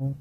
Mm.